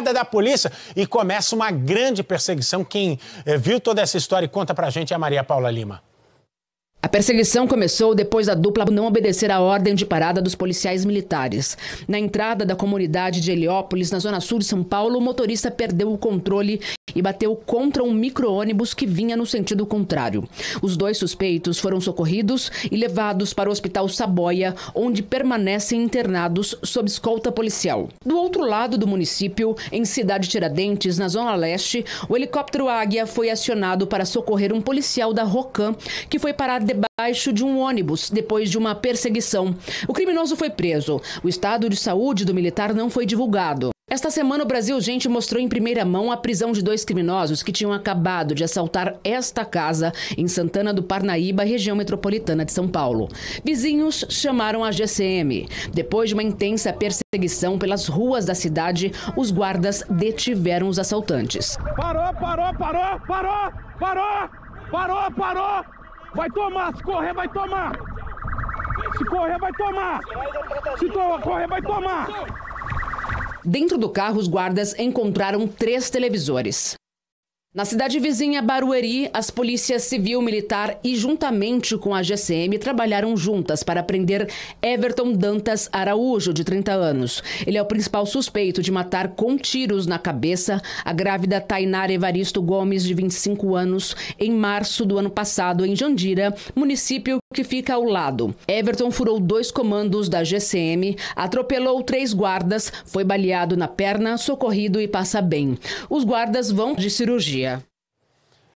da polícia e começa uma grande perseguição. Quem eh, viu toda essa história e conta pra gente é a Maria Paula Lima. A perseguição começou depois da dupla não obedecer à ordem de parada dos policiais militares. Na entrada da comunidade de Heliópolis, na zona sul de São Paulo, o motorista perdeu o controle e bateu contra um micro-ônibus que vinha no sentido contrário. Os dois suspeitos foram socorridos e levados para o Hospital Saboia, onde permanecem internados sob escolta policial. Do outro lado do município, em Cidade Tiradentes, na zona leste, o helicóptero Águia foi acionado para socorrer um policial da Rocan que foi parar debaixo de um ônibus depois de uma perseguição. O criminoso foi preso. O estado de saúde do militar não foi divulgado. Esta semana, o Brasil Gente mostrou em primeira mão a prisão de dois criminosos que tinham acabado de assaltar esta casa em Santana do Parnaíba, região metropolitana de São Paulo. Vizinhos chamaram a GCM. Depois de uma intensa perseguição pelas ruas da cidade, os guardas detiveram os assaltantes. Parou, parou, parou, parou, parou, parou, parou! Vai tomar, se correr, vai tomar! Se correr, vai tomar! Se correr, vai tomar! Dentro do carro, os guardas encontraram três televisores. Na cidade vizinha Barueri, as polícias civil, militar e juntamente com a GCM trabalharam juntas para prender Everton Dantas Araújo, de 30 anos. Ele é o principal suspeito de matar com tiros na cabeça a grávida Tainara Evaristo Gomes, de 25 anos, em março do ano passado, em Jandira, município que fica ao lado. Everton furou dois comandos da GCM, atropelou três guardas, foi baleado na perna, socorrido e passa bem. Os guardas vão de cirurgia.